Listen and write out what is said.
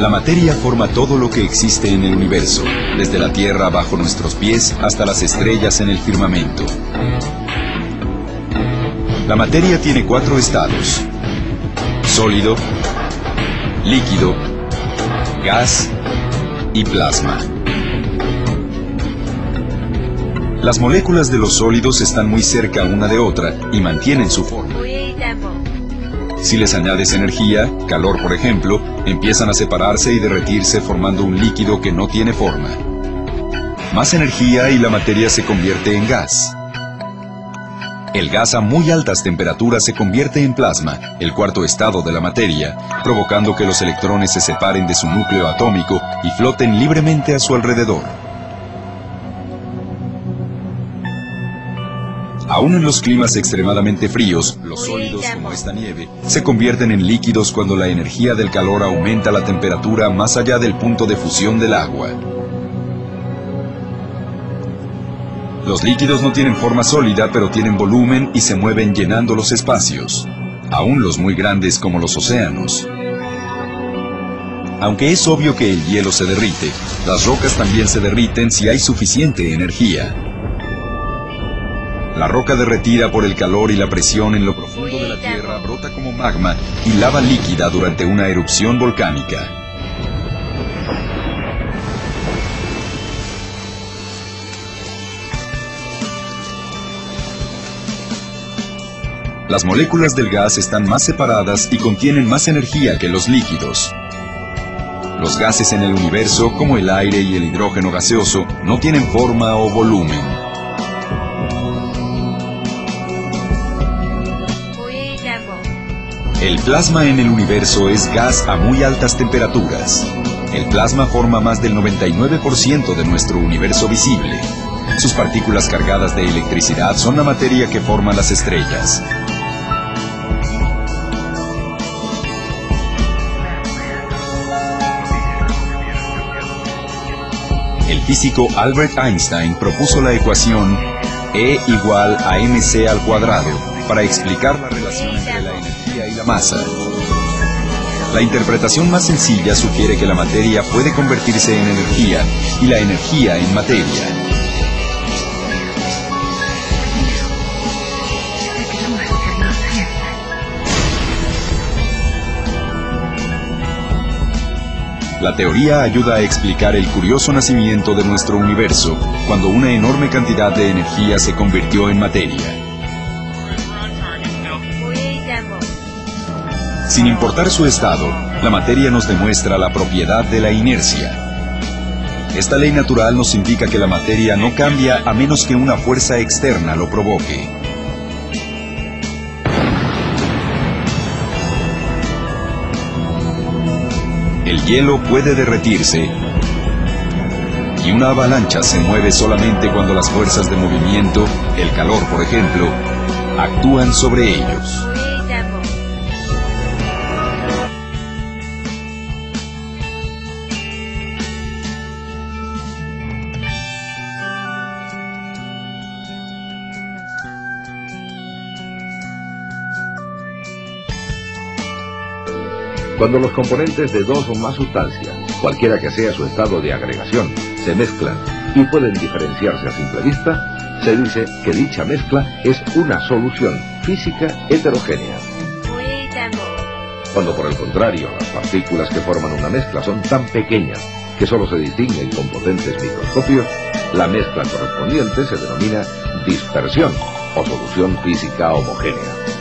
La materia forma todo lo que existe en el universo, desde la Tierra bajo nuestros pies hasta las estrellas en el firmamento. La materia tiene cuatro estados. Sólido, líquido, gas y plasma. Las moléculas de los sólidos están muy cerca una de otra y mantienen su forma. Si les añades energía, calor por ejemplo, empiezan a separarse y derretirse formando un líquido que no tiene forma. Más energía y la materia se convierte en gas. El gas a muy altas temperaturas se convierte en plasma, el cuarto estado de la materia, provocando que los electrones se separen de su núcleo atómico y floten libremente a su alrededor. Aún en los climas extremadamente fríos, los sólidos como esta nieve se convierten en líquidos cuando la energía del calor aumenta la temperatura más allá del punto de fusión del agua. Los líquidos no tienen forma sólida pero tienen volumen y se mueven llenando los espacios, aún los muy grandes como los océanos. Aunque es obvio que el hielo se derrite, las rocas también se derriten si hay suficiente energía. La roca derretida por el calor y la presión en lo profundo de la Tierra brota como magma y lava líquida durante una erupción volcánica. Las moléculas del gas están más separadas y contienen más energía que los líquidos. Los gases en el universo, como el aire y el hidrógeno gaseoso, no tienen forma o volumen. El plasma en el universo es gas a muy altas temperaturas. El plasma forma más del 99% de nuestro universo visible. Sus partículas cargadas de electricidad son la materia que forma las estrellas. El físico Albert Einstein propuso la ecuación E igual a mc al cuadrado para explicar la relación entre la energía y la masa. La interpretación más sencilla sugiere que la materia puede convertirse en energía y la energía en materia. La teoría ayuda a explicar el curioso nacimiento de nuestro universo, cuando una enorme cantidad de energía se convirtió en materia. Sin importar su estado, la materia nos demuestra la propiedad de la inercia. Esta ley natural nos indica que la materia no cambia a menos que una fuerza externa lo provoque. El hielo puede derretirse y una avalancha se mueve solamente cuando las fuerzas de movimiento, el calor por ejemplo, actúan sobre ellos. Cuando los componentes de dos o más sustancias, cualquiera que sea su estado de agregación, se mezclan y pueden diferenciarse a simple vista, se dice que dicha mezcla es una solución física heterogénea. Cuando por el contrario las partículas que forman una mezcla son tan pequeñas que solo se distinguen con potentes microscopios, la mezcla correspondiente se denomina dispersión o solución física homogénea.